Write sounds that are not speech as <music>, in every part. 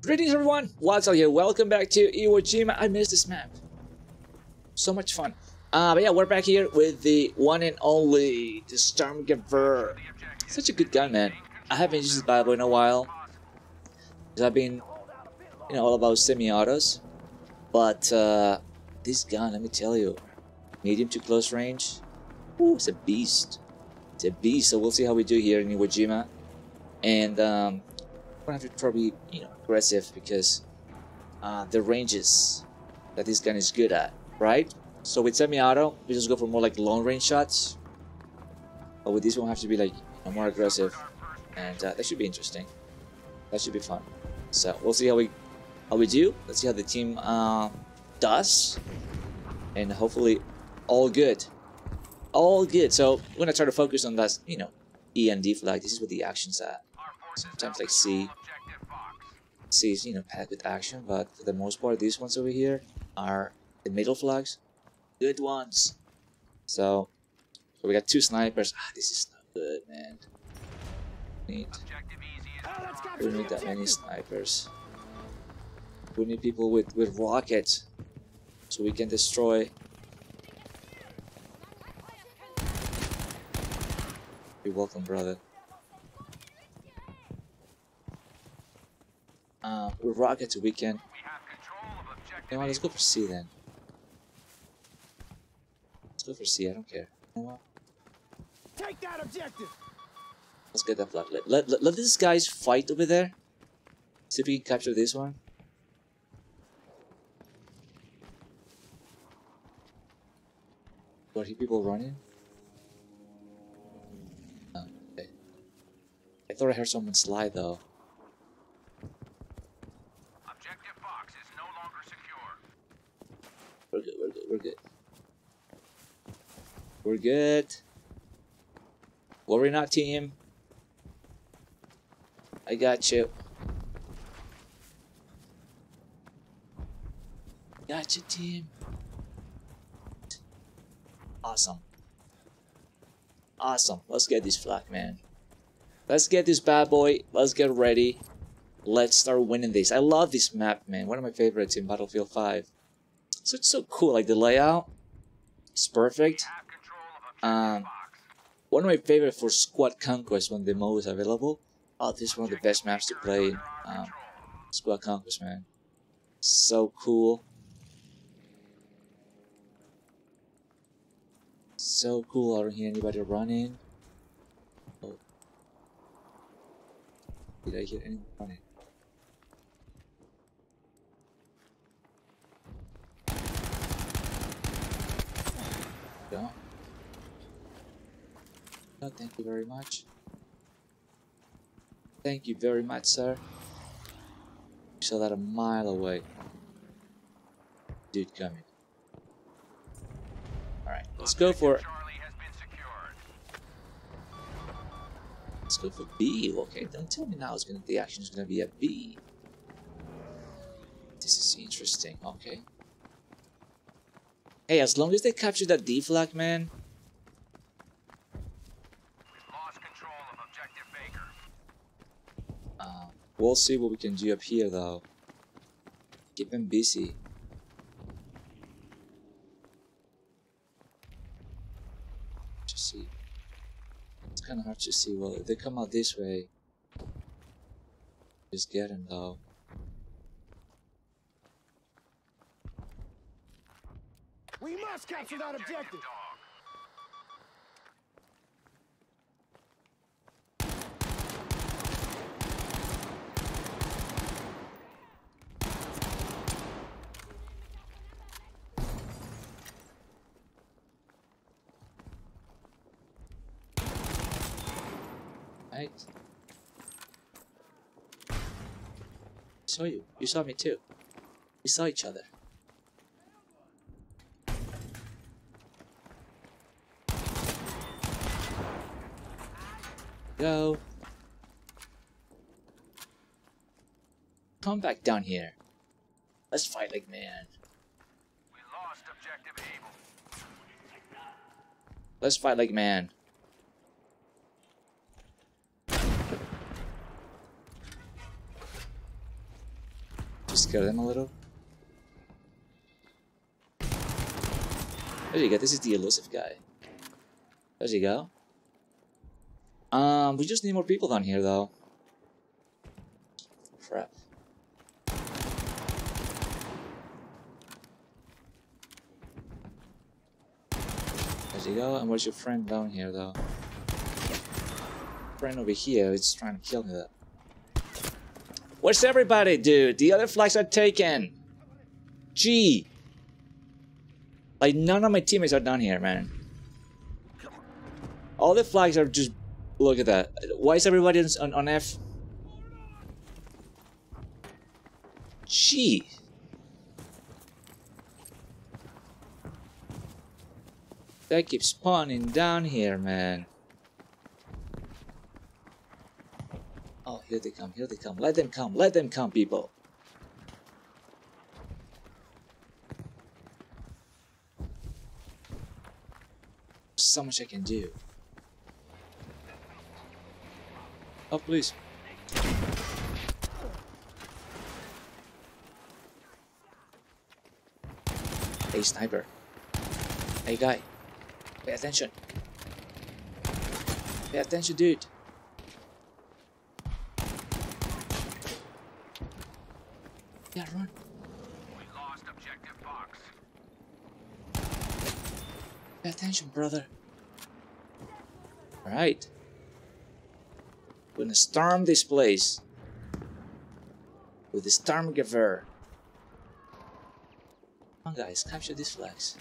Greetings everyone, Watson here. Welcome back to Iwo Jima. I missed this map. So much fun. Uh, but yeah, we're back here with the one and only, the Sturmgewehr. Such a good gun, man. I haven't used this boy in a while. Because I've been, you know, all about semi-autos. But uh, this gun, let me tell you, medium to close range, ooh, it's a beast. It's a beast. So we'll see how we do here in Iwo Jima. And um, have to probably, you know, aggressive because uh, the ranges that this gun is good at, right? So with semi-auto, we just go for more like long range shots. But with this one, we have to be like you know, more aggressive, and uh, that should be interesting. That should be fun. So we'll see how we how we do. Let's see how the team uh, does, and hopefully all good, all good. So we're gonna try to focus on that, you know, E and D flag. This is where the action's at. Sometimes like C, Is you know packed with action, but for the most part, these ones over here are the middle flags, good ones. So, so we got two snipers. Ah, this is not good, man. Need we need that many snipers. We need people with with rockets, so we can destroy. You're welcome, brother. Uh, with rockets, we can. You know what? Let's go for C then. Let's go for C. I don't care. You know? Take that objective. Let's get that flag. Let, let, let, let these guys fight over there. See if we can capture this one. Do I hear people running? Oh, okay. I thought I heard someone slide though. Objective Fox is no longer secure. We're good, we're good. Worry not, team. I got you. Got you, team. Awesome. Awesome. Let's get this flag, man. Let's get this bad boy. Let's get ready. Let's start winning this. I love this map, man. One of my favorites in Battlefield 5. So it's so cool. Like the layout, it's perfect. Um, one of my favorite for Squad Conquest when the mode is available. Oh, this is one of the best maps to play. in, Um, Squad Conquest, man. So cool. So cool. I don't hear anybody running. Oh. Did I hear anyone running? No. No, thank you very much. Thank you very much, sir. You saw that a mile away. Dude coming. Alright, let's go for Charlie has been secured. let's go for B. Okay, don't tell me now it's gonna the action is gonna be at B. This is interesting, okay. Hey, as long as they capture that D flag, man, We've lost control of objective Baker. Uh, we'll see what we can do up here though. Keep them busy. To see. It's kind of hard to see. Well, if they come out this way, just get them though. We must capture that objective. Right? saw you. You saw me too. We saw each other. Go. Come back down here. Let's fight like man. We lost objective Able. Let's fight like man. Just scare them a little. There you go. This is the elusive guy. There you go. Um, we just need more people down here, though. Crap. There you go. And where's your friend down here, though? Friend over here is trying to kill me. Though. Where's everybody, dude? The other flags are taken. Gee. Like, none of my teammates are down here, man. All the flags are just... Look at that. Why is everybody on, on F? Gee. That keeps spawning down here, man. Oh, here they come, here they come. Let them come, let them come, people. So much I can do. Oh, please. Hey, sniper. Hey, guy. Pay attention. Pay attention, dude. Yeah, run. We lost objective Fox. Pay attention, brother. Alright. Gonna storm this place. With the Sturmgewehr. Come on, guys, capture these flags.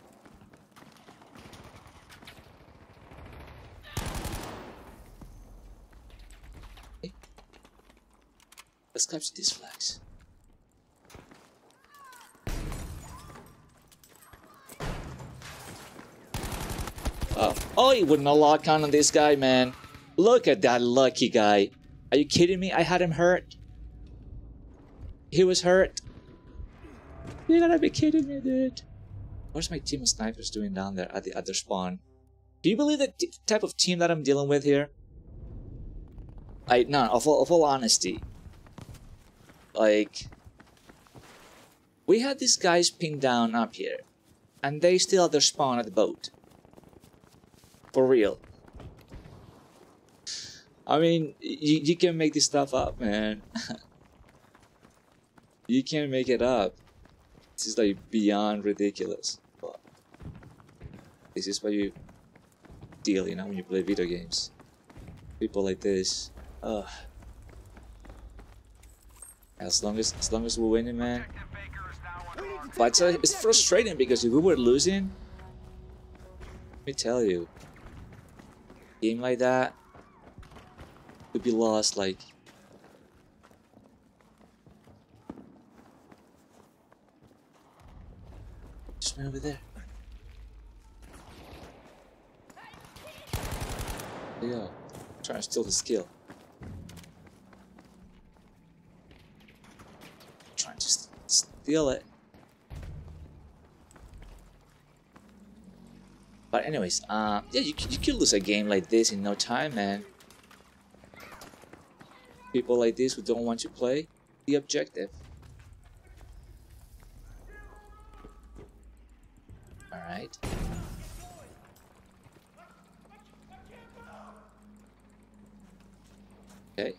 Let's capture these flags. Oh, oh, he wouldn't lock on on this guy, man. Look at that lucky guy. Are you kidding me? I had him hurt. He was hurt. You gotta be kidding me, dude. What's my team of snipers doing down there at the other spawn? Do you believe the type of team that I'm dealing with here? I no, of all, of all honesty. Like, we had these guys pinned down up here, and they still had their spawn at the boat. For real. I mean, you, you can make this stuff up, man. <laughs> you can make it up. This is like beyond ridiculous. But this is what you deal, you know, when you play video games. People like this. Ugh. As long as as long as we're winning, man. But uh, it's frustrating because if we were losing, let me tell you, game like that would be lost like. Just went over there. There you go. Trying to steal his skill. Trying to steal it. But anyways, uh, yeah, you, you could lose a game like this in no time, man. People like this who don't want to play the objective. Alright. Okay.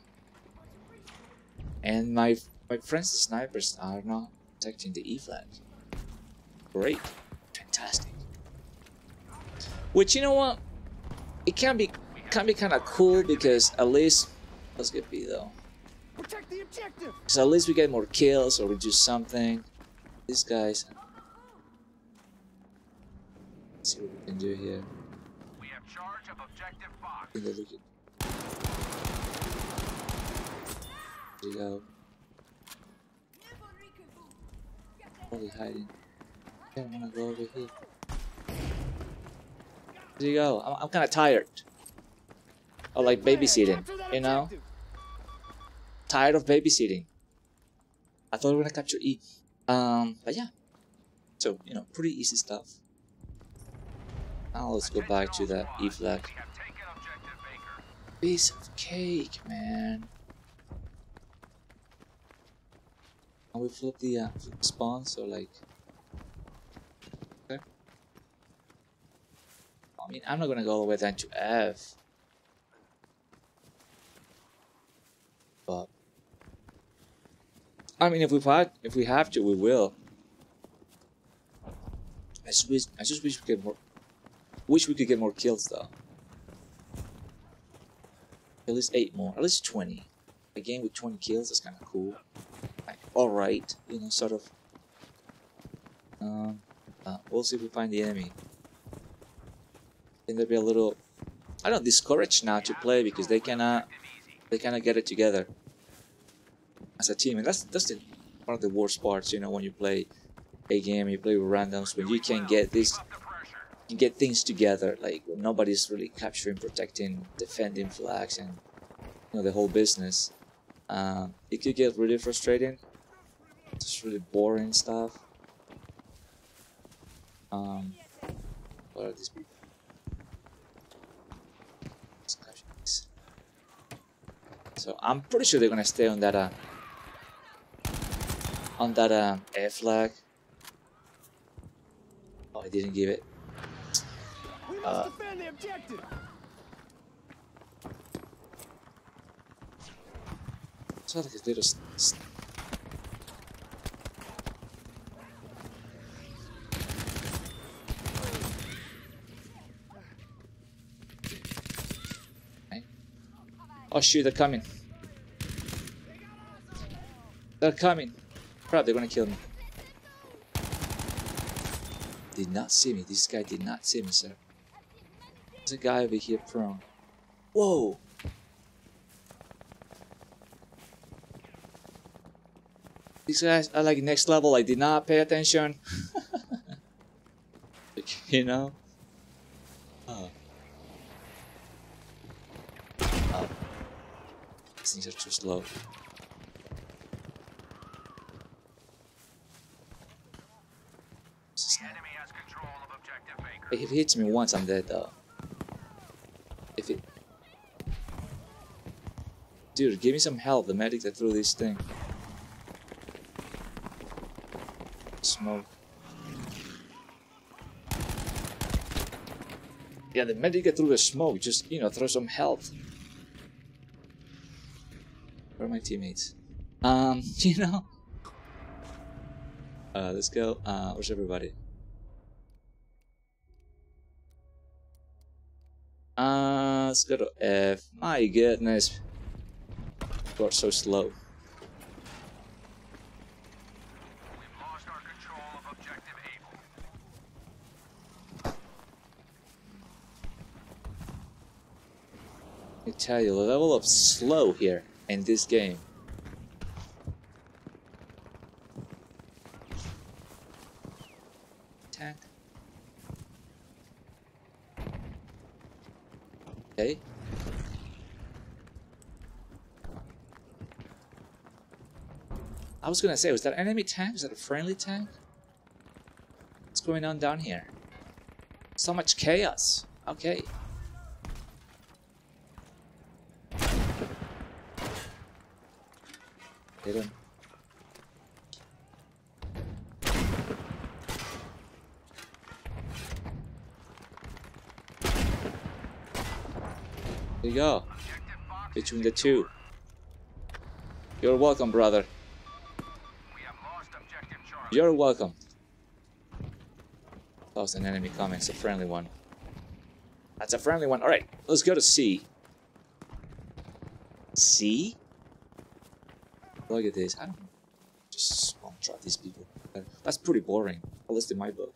And my my friends the snipers are not protecting the E flag. Great. Fantastic. Which you know what? It can be can be kind of cool because at least let's get B though. Protect the objective. So at least we get more kills or we do something. These guys. Let's see what we can do here. We have charge of objective Fox. There you go. Probably hiding. I don't wanna go over here. There you go. I'm, I'm kind of tired. Of like babysitting, you know? Tired of babysitting. I thought we were gonna capture E. Um, but yeah. So, you know, pretty easy stuff. Now let's go back to that E flag. Piece of cake, man. Can we flip the uh, flip spawn so like? Okay. I mean, I'm not gonna go all the way down to F. I mean, if we've had, if we have to, we will. I just wish, I just wish we could more. Wish we could get more kills though. At least eight more. At least twenty. A game with twenty kills is kind of cool. Like, all right, you know, sort of. Um, uh, we'll see if we find the enemy. Then there'll be a little. I don't discourage now to play because they cannot. They cannot get it together as a team, and that's that's the one of the worst parts. You know, when you play a game, you play with randoms, when you can get this, you get things together. Like nobody's really capturing, protecting, defending flags, and you know the whole business. Um, it could get really frustrating. Just really boring stuff. Um, what are these people? So I'm pretty sure they're gonna stay on that uh, on that um, air flag. Oh, I didn't give it. We must Uh, defend the objective. It's not like a little. Okay. Oh shoot, they're coming. They're coming. Crap, they're gonna kill me. Did not see me. This guy did not see me, sir. There's a guy over here prone. Whoa! These guys are like next level. I did not pay attention. <laughs> You know? Oh. Oh. These things are too slow. This is The not- enemy has control of objective Baker. If it hits me once, I'm dead though. If it... Dude, give me some help, the medic that threw this thing. Smoke. Yeah, the medic that threw the smoke, just, you know, throw some health. Where are my teammates? Um, <laughs> you know? Uh, let's go. Uh, where's everybody? Uh, let's go to F. My goodness. You are so slow. We've lost our control of objective Able. I tell you, the level of slow here in this game. Tank. Okay. I was gonna say, was that enemy tank? Was that a friendly tank? What's going on down here? So much chaos. Okay. Hit him. Go. Between the two. You're welcome, brother. Lost. You're welcome. Was an enemy coming. It's a friendly one. That's a friendly one. Alright, let's go to C. C? Look at this. I don't just spawn trap these people. That's pretty boring. At least in my book.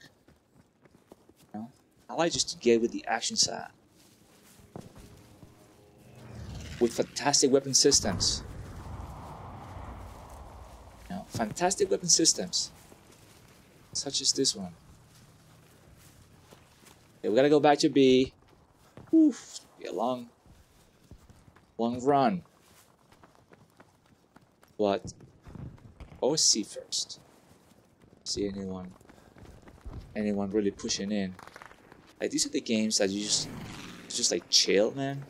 You know? I like just to get with the action side. With fantastic weapon systems. Know, fantastic weapon systems. Such as this one. Okay, we gotta go back to B. Oof, be a long, long run. But always C first. See anyone, anyone really pushing in. Like these are the games that you just, just like chill, man.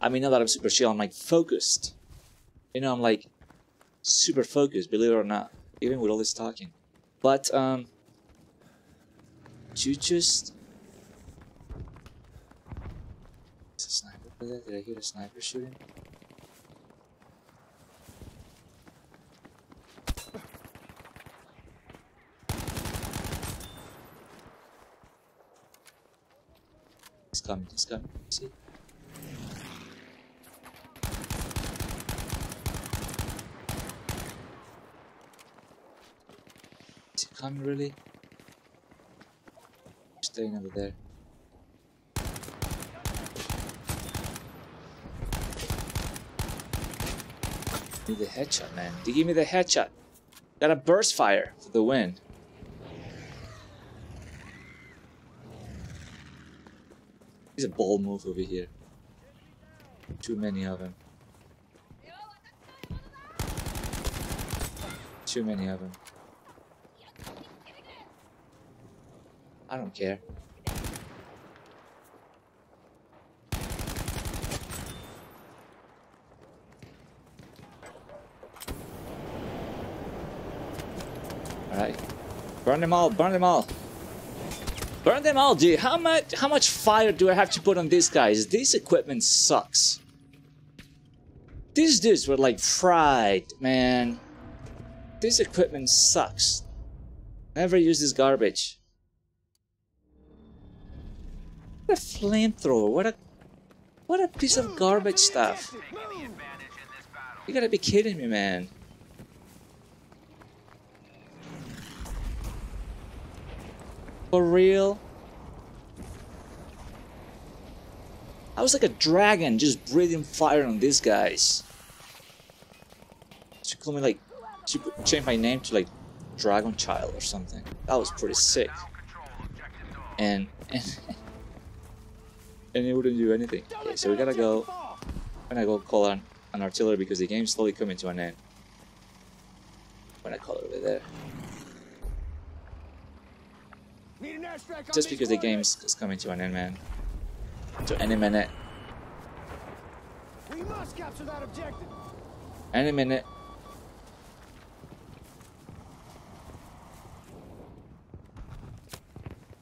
I mean, not that I'm super chill. I'm like focused. You know, I'm like super focused, believe it or not, even with all this talking. But um, you just. Is a sniper over there? Did I hear a sniper shooting? He's coming, he's coming. See? He really? Staying over there. Need the headshot, man. Give me the headshot. Got a burst fire for the win. He's a bold move over here. Too many of them. Too many of them. I don't care. Alright. Burn them all, burn them all. Burn them all, dude. How much how much fire do I have to put on these guys? This equipment sucks. These dudes were like fried, man. This equipment sucks. Never use this garbage. A flamethrower. What a what a piece of garbage stuff. You gotta be kidding me, man. For real? I was like a dragon just breathing fire on these guys. She called me like, she changed my name to like Dragon Child or something. That was pretty sick. And, <laughs> and, and it wouldn't do anything. Okay, so we gotta go. I'm gonna go call an, an artillery because the game's slowly coming to an end. When I'm gonna call it over there. Need an airstrike Just because the game's is coming to an end, man. To any minute. We must capture that objective. Any minute.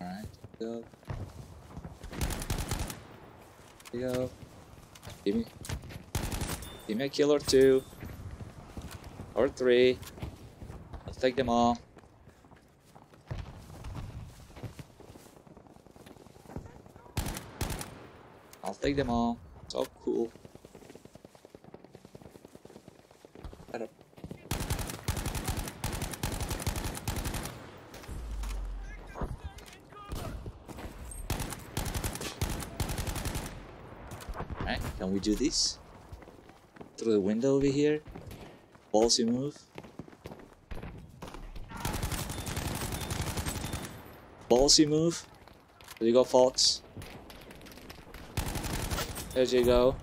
Alright, go. You go. Give me. Give me a kill or two. Or three. I'll take them all. I'll take them all. It's all cool. Gotta Alright, can we do this? Through the window over here? Ballsy move. Ballsy move. There you go, Fox. There you go.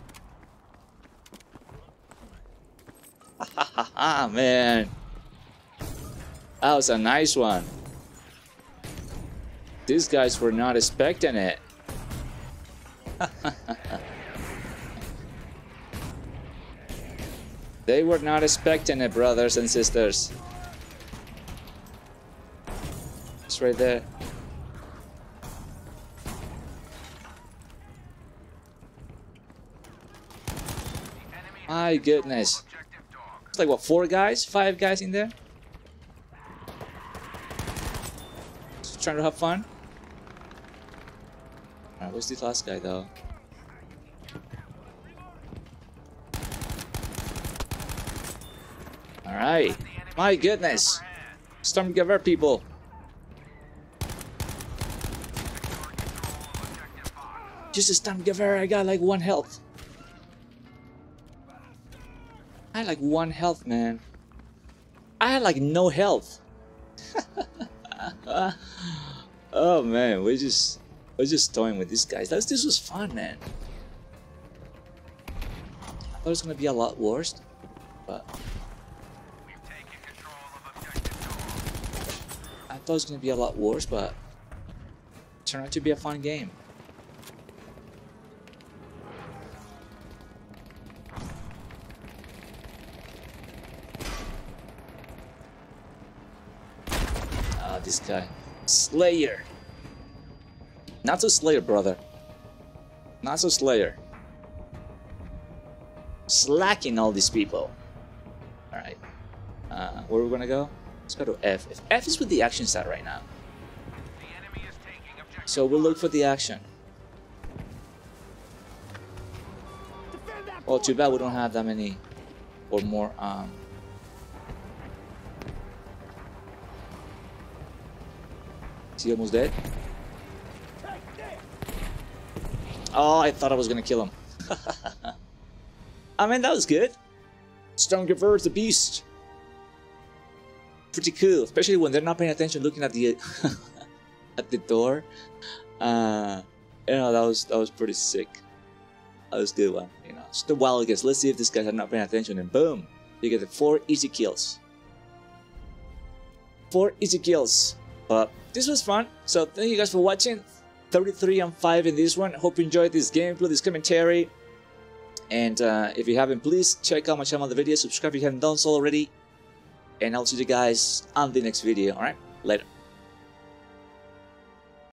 Ha ha ha, man. That was a nice one. These guys were not expecting it. <laughs> they were not expecting it, brothers and sisters. It's right there. My goodness. It's like what, four guys? Five guys in there? Just trying to have fun? Alright, where's this last guy though? My goodness. Sturmgewehr people. Just a Sturmgewehr, I got like one health. I had like one health, man. I had like no health. <laughs> oh man, we're just we're just toying with these guys. That, this was fun, man. I thought it was gonna be a lot worse, but thought it was going to be a lot worse, but it turned out to be a fun game. Ah, this guy. Slayer! Not so Slayer, brother. Not so Slayer. Slacking all these people. Alright. Uh, where are we gonna go? Let's go to F. If F is with the action stat right now. So we'll look for the action. Well, too bad we don't have that many or more. Um, is he almost dead? Oh, I thought I was gonna kill him. <laughs> I mean, that was good. Sturmgewehr is the beast. Pretty cool, especially when they're not paying attention, looking at the <laughs> at the door. Uh, you know, that was that was pretty sick. That was a good one. You know, just a wild guess. Let's see if these guys are not paying attention, and boom, you get the four easy kills. Four easy kills. But this was fun. So thank you guys for watching. 33 and 5 in this one. Hope you enjoyed this gameplay, this commentary. And uh, if you haven't, please check out my channel, the video, subscribe if you haven't done so already. And I'll see you guys on the next video, alright? Later.